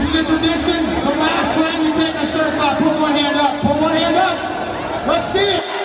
This is the tradition. The last train, we take our shirts off. Put one hand up. Put one hand up. Let's see it.